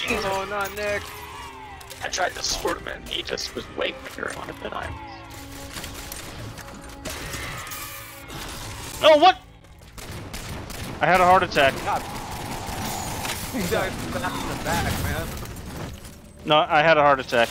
Jesus. Oh, not Nick. I tried to sword him and he just was way quicker on it than I was. Oh, what? I had a heart attack. God. He died from in the back, man. No, I had a heart attack.